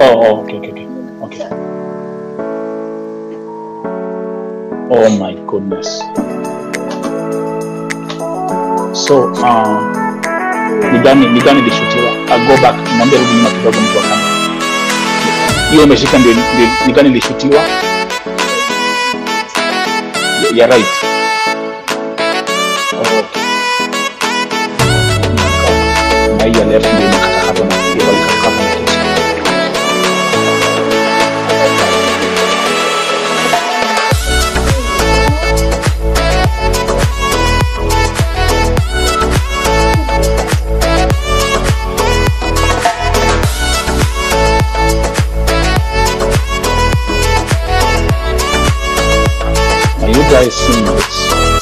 Oh, oh, okay, okay, okay. Okay. Oh my goodness. So, uh, ni gani ni gani ilishutiwa? I'll go back. Mwambie rudi nyuma kidogo mtu wa kamera. Hiyo imeshika ndio ni gani ilishutiwa? Right. Oh, okay. Na hiyo ya left ndio imekatakatwa na you guys see much.